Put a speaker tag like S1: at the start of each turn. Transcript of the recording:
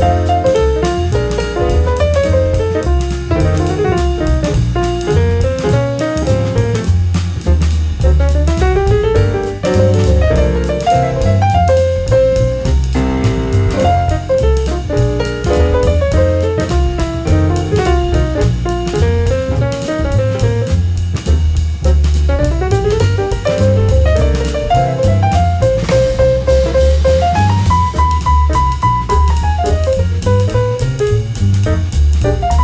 S1: Bye. Thank